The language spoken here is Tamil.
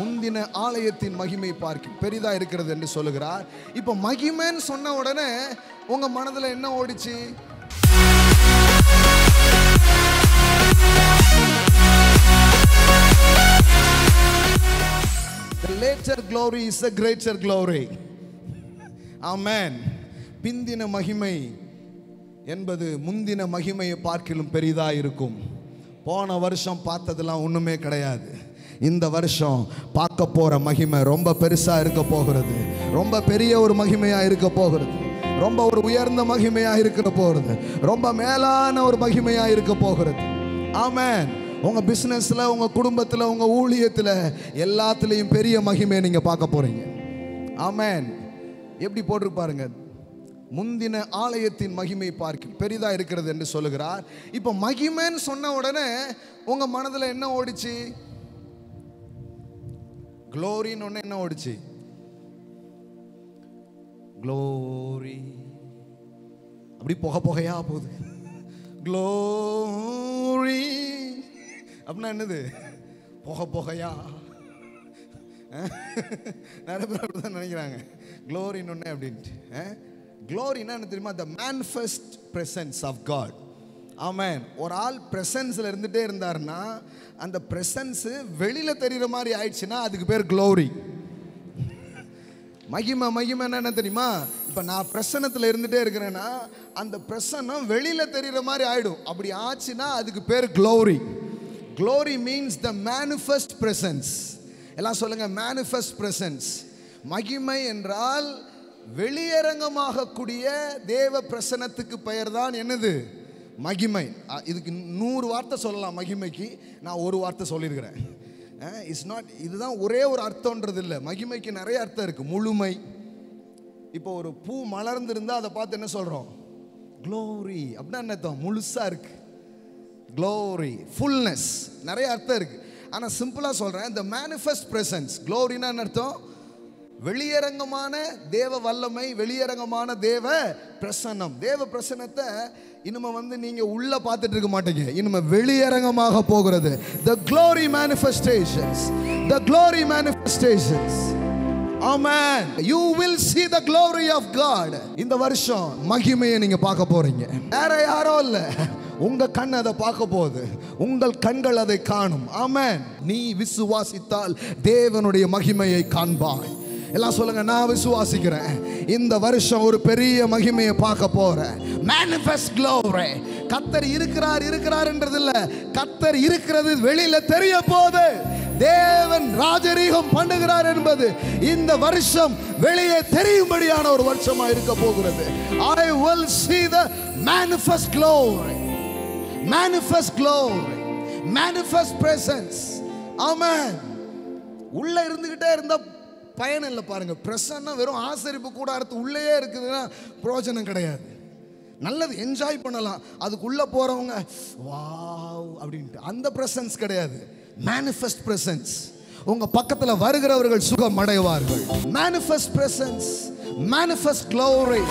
முந்தின ஆலயத்தின் மகிமை பார்க்க பெரிதா இருக்கிறது என்று சொல்லுகிறார். இப்போ மகிமைன்னு சொன்ன உடனே உங்க மனதுல என்ன ஓடிச்சு? The later glory is a greater glory. Amen. பிந்தின மகிமை என்பது முந்தின மகிமையை பார்க்கிலும் பெரிதா இருக்கும். போன வருஷம் பார்த்ததெல்லாம் ஒன்றுமே கிடையாது. இந்த வருஷம் பார்க்க போகிற மகிமை ரொம்ப பெருசாக இருக்க போகிறது. ரொம்ப பெரிய ஒரு மகிமையாக இருக்க போகிறது. ரொம்ப ஒரு உயர்ந்த மகிமையாக இருக்க போகிறது. ரொம்ப மேலான ஒரு மகிமையாக இருக்க போகிறது. ஆமேன் உங்கள் பிஸ்னஸில் உங்கள் குடும்பத்தில் உங்கள் ஊழியத்தில் எல்லாத்துலேயும் பெரிய மகிமையை நீங்கள் பார்க்க போகிறீங்க ஆமேன் எப்படி போட்டிருப்பாருங்க முந்தின ஆலயத்தின் மகிமை பார்க்க பெரிதாக இருக்கிறது என்று சொல்லுகிறார். இப்போ மகிமைன்னு சொன்ன உடனே உங்கள் மனதில் என்ன ஓடிச்சு? க்ளோரின்னு ஒன்று என்ன ஓடிச்சு? க்ளோரி அப்படி புகை புகையா போகுது. க்ளோரி அப்படின்னா என்னது? புகை புகையா. நிறைய பேர் அப்படிதான் நினைக்கிறாங்க. க்ளோரின்னு ஒன்று அப்படின்ட்டு. க்ளோரின்னா என்ன தெரியுமா? The manifest presence of God ஆமாம் ஒரு ஆள் ப்ரெசன்ஸில் இருந்துகிட்டே இருந்தாருன்னா அந்த ப்ரெசன்ஸு வெளியில் தெரிகிற மாதிரி ஆயிடுச்சுன்னா அதுக்கு பேர் க்ளோரி மகிமை மகிமை என்ன தெரியுமா? இப்போ நான் பிரசன்னத்தில் இருந்துகிட்டே இருக்கிறேன்னா அந்த பிரசன்னம் வெளியில் தெரிகிற மாதிரி ஆயிடும். அப்படி ஆச்சுன்னா அதுக்கு பேர் glory glory means the manifest presence எல்லாம் சொல்லுங்கள் மேனிஃபெஸ்ட் பிரசன்ஸ் மகிமை என்றால் வெளியரங்கமாகக்கூடிய தேவ பிரசனத்துக்கு பெயர் தான் என்னது? மகிமை. இதுக்கு நூறு வார்த்தை சொல்லலாம் மகிமைக்கு. நான் ஒரு வார்த்தை சொல்லியிருக்கிறேன். இட்ஸ் நாட் இதுதான் ஒரே ஒரு அர்த்தம்ன்றது இல்லை. மகிமைக்கு நிறைய அர்த்தம் இருக்குது முழுமை. இப்போ ஒரு பூ மலர்ந்துருந்தால் அதை பார்த்து என்ன சொல்கிறோம் க்ளோரி அப்படின்னா என்ன அர்த்தம்? முழுசாக இருக்குது க்ளோரி ஃபுல்னஸ் நிறைய அர்த்தம் இருக்குது ஆனால் சிம்பிளாக சொல்கிறேன் இந்த மேனிஃபெஸ்ட் ப்ரெசன்ஸ் க்ளோரினா என்ன அர்த்தம்? வெளியரங்கமான தேவ வல்லமை வெளியரங்கமான தேவ பிரசன்னம். தேவ பிரசன்னத்தை இனிமே வந்து நீங்க உள்ள பார்த்துட்டு இருக்க மாட்டீங்க. இனிமே வெளியரங்கமாக போகிறது. The glory manifestations the glory manifestations amen you will see the glory of God. இந்த வருஷம் மகிமையை நீங்க பார்க்க போறீங்க. வேற யாரோ இல்ல. உங்க கண் அதை பார்க்க போகுது. உங்கள் கண்கள் அதை காணும். ஆமென் நீ விசுவாசித்தால் தேவனுடைய மகிமையை காண்பாய். எல்லாம் சொல்லுங்க நான் விசுவாசிக்கிறேன். இந்த வருஷம் ஒரு பெரிய மகிமையை பார்க்க போறேன். மேனிஃபெஸ்ட் க்ளோரி கத்தர் இருக்கிறார் இருக்கிறார்ன்றது இல்ல கத்தர் இருக்கிறது வெளியில தெரிய போகுது. தேவன் ராஜரீகம் பண்ணுகிறார் என்பது இந்த வருஷம் வெளியே தெரியும்படியான ஒரு வருஷமா இருக்க போகிறது. I will see the manifest glory. Manifest glory. Manifest presence. Amen உள்ள இருந்துகிட்டே இருந்தா பயன் இல்லை பாருங்க. பிரசன்னா வெறும் ஆசரிப்பு கூடாரத்து உள்ளேயே இருக்குதுன்னா பிரயோஜனம் கிடையாது. நல்லது என்ஜாய் பண்ணலாம். அதுக்குள்ள போறவங்க வாவ் அப்படின்ட்டு. அந்த பிரசன்ஸ் கிடையாது. மேனிஃபெஸ்ட் பிரசன்ஸ் உங்க பக்கத்துல வருகிறவர்கள் சுகம் அடைவார்கள் மேனிஃபெஸ்ட் பிரசன்ஸ் மேனிஃபெஸ்ட் க்ளோரி